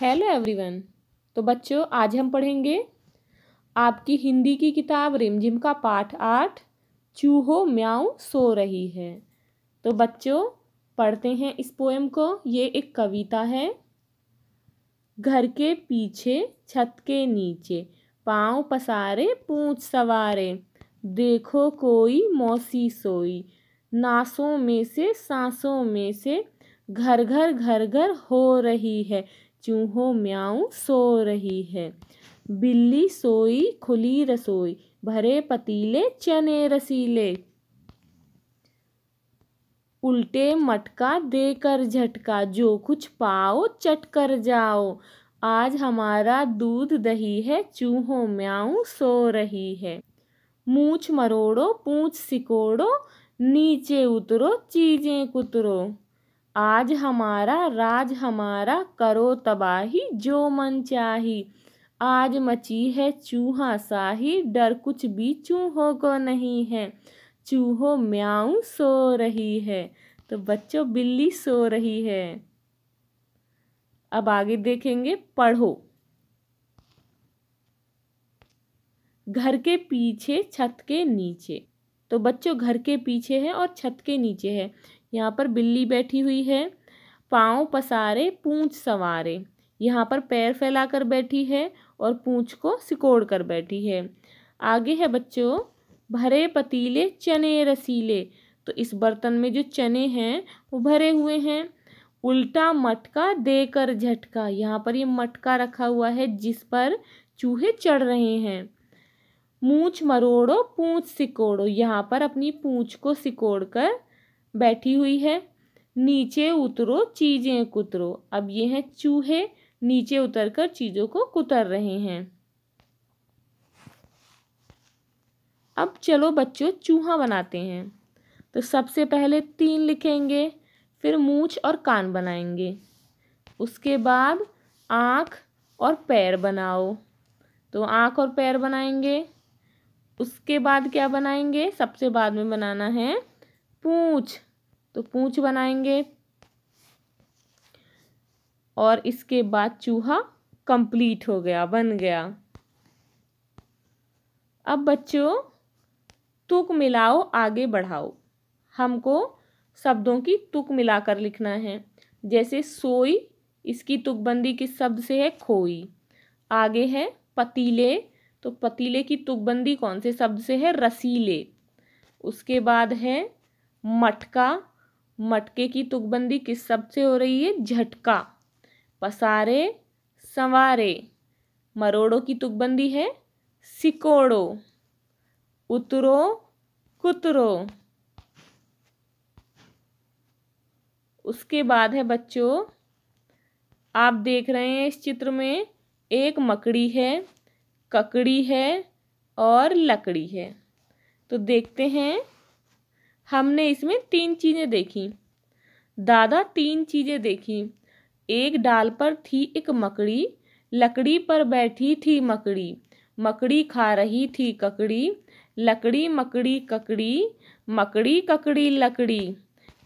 Hello everyone तो बच्चों, आज हम पढ़ेंगे आपकी हिंदी की किताब रिमझिम का पाठ आठ, चूहो म्याऊ सो रही है। तो बच्चों, पढ़ते हैं इस पोएम को। ये एक कविता है। घर के पीछे, छत के नीचे, पाँव पसारे, पूछ सवारे। देखो कोई मौसी सोई, नासों में से, सांसों में से घर घर घर घर हो रही है। चूहो म्याऊ सो रही है। बिल्ली सोई, खुली रसोई। भरे पतीले, चने रसीले। उल्टे मटका देकर झटका। जो कुछ पाओ, चट कर जाओ। आज हमारा दूध दही है। चूहो म्याऊ सो रही है। मूछ मरोड़ो, पूछ सिकोड़ो। नीचे उतरो, चीज़ें कुतरो। आज हमारा राज हमारा करो तबाही, जो मन चाही। आज मची है चूहा साही, डर कुछ भी चूहों को नहीं है। चूहो म्याऊ सो रही है तो बच्चों बिल्ली सो रही है। अब आगे देखेंगे, पढ़ो। घर के पीछे, छत के नीचे। तो बच्चों, घर के पीछे है और छत के नीचे है। यहाँ पर बिल्ली बैठी हुई है। पाँव पसारे, पूंछ सवारे। यहाँ पर पैर फैलाकर बैठी है और पूंछ को सिकोड़ कर बैठी है। आगे है बच्चों, भरे पतीले, चने रसीले। तो इस बर्तन में जो चने हैं, वो भरे हुए हैं। उल्टा मटका देकर झटका। यहाँ पर ये मटका रखा हुआ है जिस पर चूहे चढ़ रहे हैं। मूछ मरोड़ो, पूंछ सिकोड़ो। यहाँ पर अपनी पूंछ को सिकोड़ कर बैठी हुई है। नीचे उतरो, चीज़ें कुतरो। अब ये हैं चूहे। नीचे उतरकर चीज़ों को कुतर रहे हैं। अब चलो बच्चों, चूहा बनाते हैं। तो सबसे पहले तीन लिखेंगे, फिर मूछ और कान बनाएँगे। उसके बाद आँख और पैर बनाओ। तो आँख और पैर बनाएँगे। उसके बाद क्या बनाएँगे? सबसे बाद में बनाना है पूँछ तो पूँछ बनाएँगे। और इसके बाद चूहा कंप्लीट हो गया, बन गया। अब बच्चों, तुक मिलाओ, आगे बढ़ाओ। हमको शब्दों की तुक मिलाकर लिखना है। जैसे सोई, इसकी तुकबंदी किस शब्द से है? खोई। आगे है पतीले तो पतीले की तुकबंदी कौन से शब्द से है? रसीले। उसके बाद है मटका, मटके की तुकबंदी किस शब्द से हो रही है? झटका। पसारे, संवारे। मरोड़ो की तुकबंदी है सिकोड़ो। उतरो, कुतरो। उसके बाद है बच्चों, आप देख रहे हैं इस चित्र में एक मकड़ी है, ककड़ी है और लकड़ी है। तो देखते हैं हमने इसमें तीन चीज़ें देखी। दादा तीन चीज़ें देखी। एक डाल पर थी एक मकड़ी, लकड़ी पर बैठी थी मकड़ी। मकड़ी खा रही थी ककड़ी, लकड़ी मकड़ी ककड़ी मकड़ी ककड़ी लकड़ी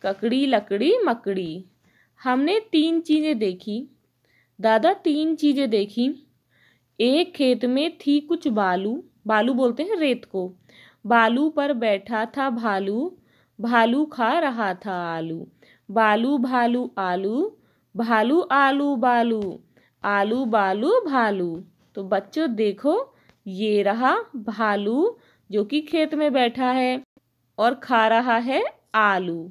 ककड़ी लकड़ी मकड़ी। हमने तीन चीज़ें देखी। दादा तीन चीज़ें देखी। एक खेत में थी कुछ बालू बालू बोलते हैं रेत को। बालू पर बैठा था भालू भालू खा रहा था आलू। बालू भालू आलू भालू आलू बालू आलू बालू भालू। तो बच्चों देखो, ये रहा भालू जो कि खेत में बैठा है और खा रहा है आलू।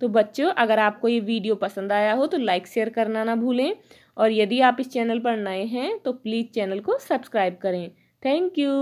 तो बच्चों, अगर आपको ये वीडियो पसंद आया हो तो लाइक शेयर करना ना भूलें और यदि आप इस चैनल पर नए हैं तो प्लीज़ चैनल को सब्सक्राइब करें। Thank you.